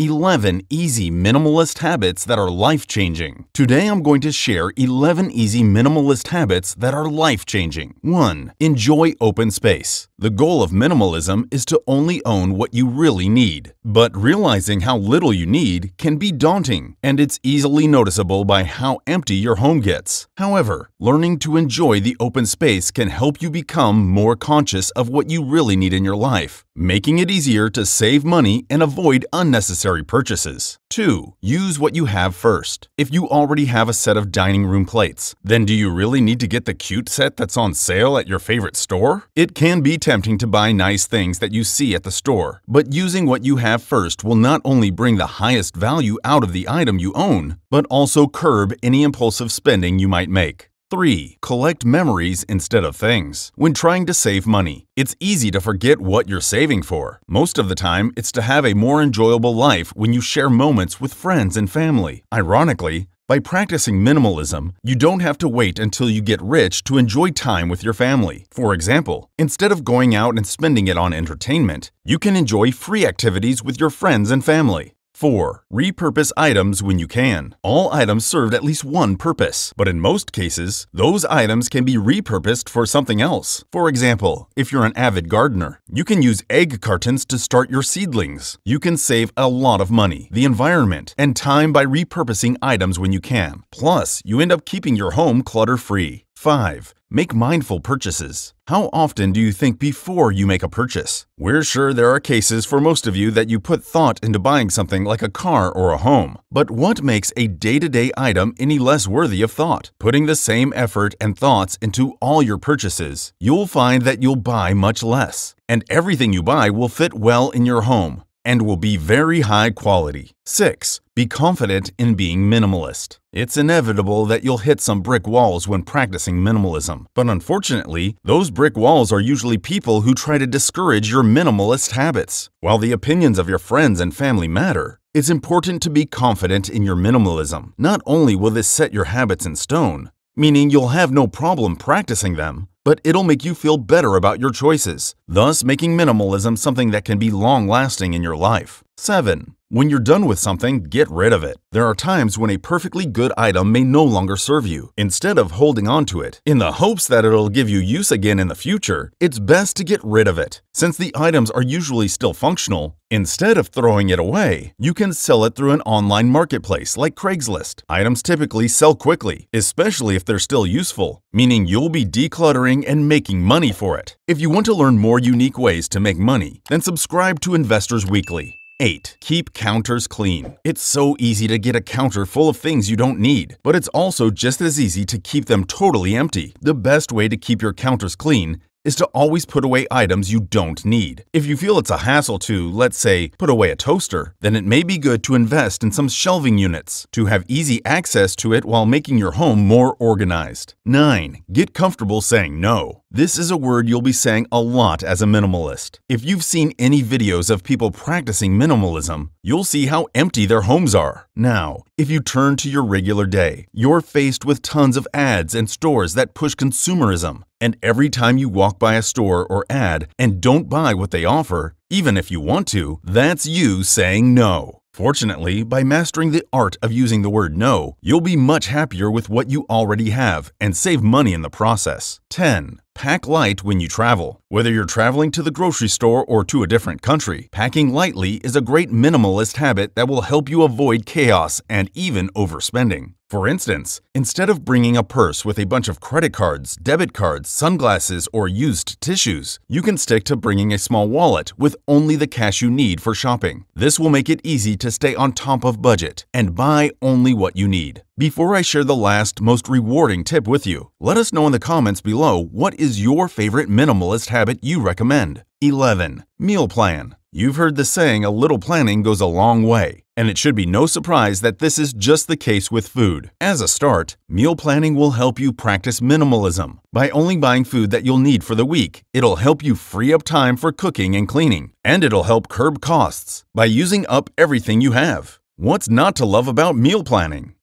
11 easy minimalist habits that are life changing. Today I'm going to share 11 easy minimalist habits that are life changing. 1. Enjoy open space. The goal of minimalism is to only own what you really need. But realizing how little you need can be daunting, and it's easily noticeable by how empty your home gets. However, learning to enjoy the open space can help you become more conscious of what you really need in your life, making it easier to save money and avoid unnecessary purchases. 2. Use what you have first. If you already have a set of dining room plates, then do you really need to get the cute set that's on sale at your favorite store? It can be tempting to buy nice things that you see at the store, but using what you have first will not only bring the highest value out of the item you own, but also curb any impulsive spending you might make. 3. Collect memories instead of things. When trying to save money, it's easy to forget what you're saving for. Most of the time, it's to have a more enjoyable life when you share moments with friends and family. Ironically, by practicing minimalism, you don't have to wait until you get rich to enjoy time with your family. For example, instead of going out and spending it on entertainment, you can enjoy free activities with your friends and family. 4. Repurpose items when you can. All items served at least one purpose, but in most cases, those items can be repurposed for something else. For example, if you're an avid gardener, you can use egg cartons to start your seedlings. You can save a lot of money, the environment, and time by repurposing items when you can. Plus, you end up keeping your home clutter-free. 5. Make mindful purchases. How often do you think before you make a purchase? We're sure there are cases for most of you that you put thought into buying something like a car or a home. But what makes a day-to-day item any less worthy of thought? Putting the same effort and thoughts into all your purchases, you'll find that you'll buy much less. And everything you buy will fit well in your home and will be very high quality. 6. Be confident in being minimalist. It's inevitable that you'll hit some brick walls when practicing minimalism, but unfortunately, those brick walls are usually people who try to discourage your minimalist habits. While the opinions of your friends and family matter, it's important to be confident in your minimalism. Not only will this set your habits in stone, meaning you'll have no problem practicing them, but it'll make you feel better about your choices, thus making minimalism something that can be long-lasting in your life. 7. When you're done with something, get rid of it. There are times when a perfectly good item may no longer serve you. Instead of holding on to it, in the hopes that it'll give you use again in the future, it's best to get rid of it. Since the items are usually still functional, instead of throwing it away, you can sell it through an online marketplace like Craigslist. Items typically sell quickly, especially if they're still useful, meaning you'll be decluttering and making money for it. If you want to learn more unique ways to make money, then subscribe to Investors Weekly. 8. Keep counters clean. It's so easy to get a counter full of things you don't need, but it's also just as easy to keep them totally empty. The best way to keep your counters clean is to always put away items you don't need. If you feel it's a hassle to, let's say, put away a toaster, then it may be good to invest in some shelving units to have easy access to it while making your home more organized. 9. Get comfortable saying no. This is a word you'll be saying a lot as a minimalist. If you've seen any videos of people practicing minimalism, you'll see how empty their homes are. Now, if you turn to your regular day, you're faced with tons of ads and stores that push consumerism. And every time you walk by a store or ad and don't buy what they offer, even if you want to, that's you saying no. Fortunately, by mastering the art of using the word no, you'll be much happier with what you already have and save money in the process. 10. Pack light when you travel. Whether you're traveling to the grocery store or to a different country, packing lightly is a great minimalist habit that will help you avoid chaos and even overspending. For instance, instead of bringing a purse with a bunch of credit cards, debit cards, sunglasses, or used tissues, you can stick to bringing a small wallet with only the cash you need for shopping. This will make it easy to stay on top of budget and buy only what you need. Before I share the last, most rewarding tip with you, let us know in the comments below what is your favorite minimalist habit you recommend. 11. Meal Plan You've heard the saying, a little planning goes a long way, and it should be no surprise that this is just the case with food. As a start, meal planning will help you practice minimalism. By only buying food that you'll need for the week, it'll help you free up time for cooking and cleaning, and it'll help curb costs by using up everything you have. What's not to love about meal planning?